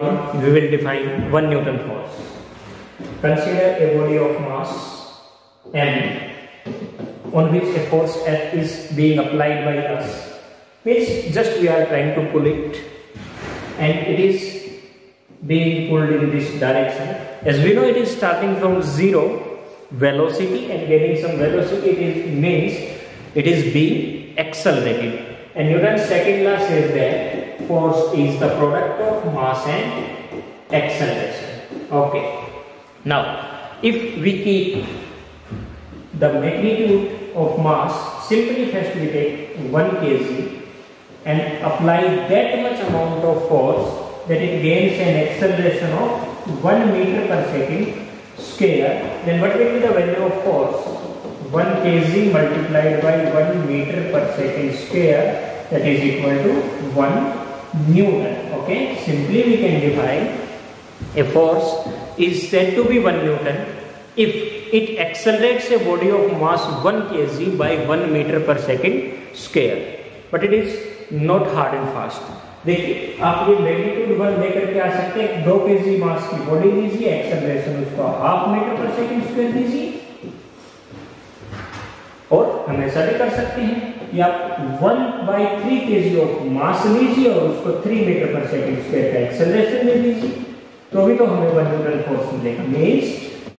we will define 1 Newton force. Consider a body of mass m on which a force F is being applied by us. Means just we are trying to pull it and it is being pulled in this direction. As we know it is starting from zero velocity and getting some velocity it is, means it is being accelerated. And Newton's second law says that force is the product of mass and acceleration. Okay. Now, if we keep the magnitude of mass, simply first we take 1 kg and apply that much amount of force that it gains an acceleration of 1 meter per second square, then what will be the value of force? 1 kg multiplied by 1 meter per second square that is equal to 1 Newton. Okay, simply we can define a force is said to be 1 Newton if it accelerates a body of mass 1 kg by 1 meter per second square. But it is not hard and fast. देखिए आप ये magnitude one लेकर के आ सकते हैं दो के जी मास की बॉडी लीजिए एक्सेलरेशन उसको हाफ़ मीटर पर सेकंड स्क्वायर दीजिए और हमेशा भी कर सकते हैं। या वन बाई थ्री के जी ऑफ़ मास लीजिए और उसको थ्री मीटर पर सेकेंड स्क्वायर का एक्सेलरेशन दे दीजिए तो भी तो हमें वन फोर्स मिलेगा। मीन्स